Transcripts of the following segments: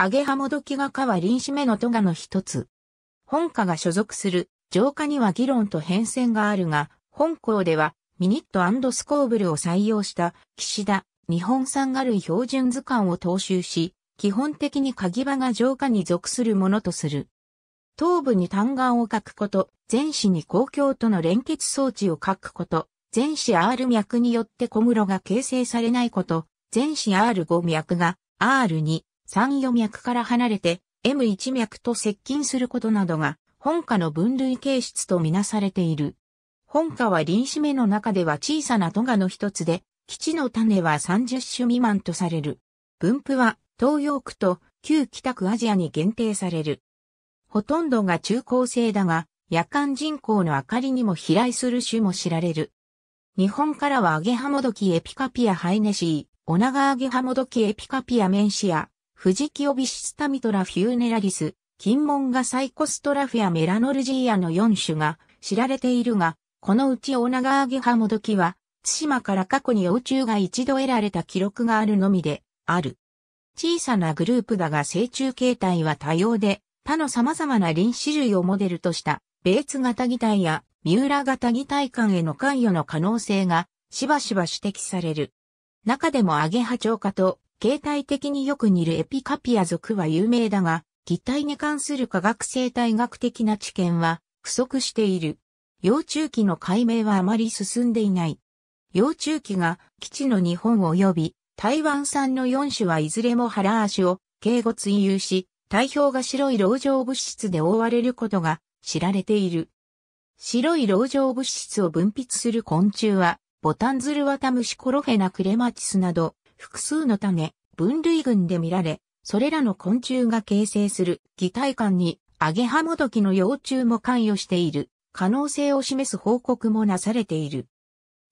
アゲハモドキガ科は臨死目のトガの一つ。本科が所属する浄化には議論と変遷があるが、本校ではミニットスコーブルを採用した岸田日本産ガ類標準図鑑を踏襲し、基本的に鍵場が浄化に属するものとする。頭部に単眼を書くこと、前肢に公共との連結装置を書くこと、前肢 R 脈によって小室が形成されないこと、前肢 R5 脈が R2、3余脈から離れて M1 脈と接近することなどが本科の分類形質とみなされている。本科は臨死目の中では小さなトガの一つで、基地の種は30種未満とされる。分布は東洋区と旧北区アジアに限定される。ほとんどが中高生だが、夜間人口の明かりにも飛来する種も知られる。日本からはアゲハモドキ Epicopeia hainesii、オナガアゲハモドキ Epicopeia mencia、フジキオビ Schistomitra funeralis、キンモンガ Psychostrophia melanargia の4種が知られているが、このうちオナガアゲハモドキは、対馬から過去に幼虫が一度得られた記録があるのみで、ある。小さなグループだが成虫形態は多様で、他の様々な臨死類をモデルとした、ベーツ型擬態やミューラー型擬態環への関与の可能性が、しばしば指摘される。中でもアゲハチョウ科と、形態的によく似るエピカピア属は有名だが、擬態に関する科学生態学的な知見は不足している。幼虫期の解明はあまり進んでいない。幼虫期が基地の日本及び台湾産の4種はいずれも腹足を敬語追有し、体表が白い老状物質で覆われることが知られている。白い老状物質を分泌する昆虫は、ボタンズルワタムシコロフェナクレマチスなど、複数の種、分類群で見られ、それらの昆虫が形成する擬態感に、アゲハモドキの幼虫も関与している可能性を示す報告もなされている。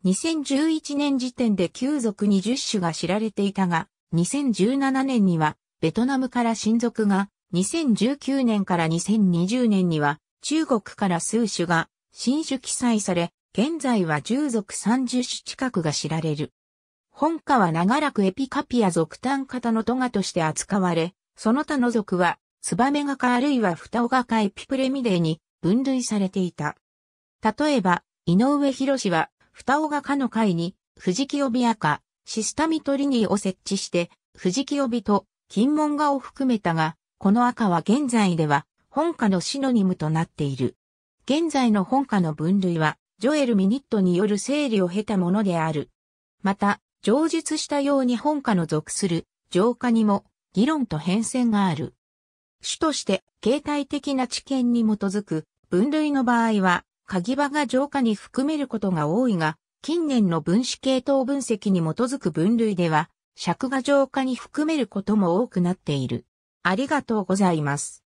2011年時点で旧属20種が知られていたが、2017年にはベトナムから親族が、2019年から2020年には中国から数種が新種記載され、現在は従属30種近くが知られる。本科は長らくエピカピア属単型のトガとして扱われ、その他の属は、ツバメガ科あるいはフタオガ科エピプレミデに分類されていた。例えば、井上博士は、フタオガ科の会に、フジキオビア科、シスタミトリニーを設置して、フジキオビと金門画を含めたが、この赤は現在では本科のシノニムとなっている。現在の本科の分類は、ジョエル・ミニットによる整理を経たものである。また、上述したように本科の属する浄化にも議論と変遷がある。主として形態的な知見に基づく分類の場合は、鍵場が浄化に含めることが多いが、近年の分子系統分析に基づく分類では、尺が浄化に含めることも多くなっている。ありがとうございます。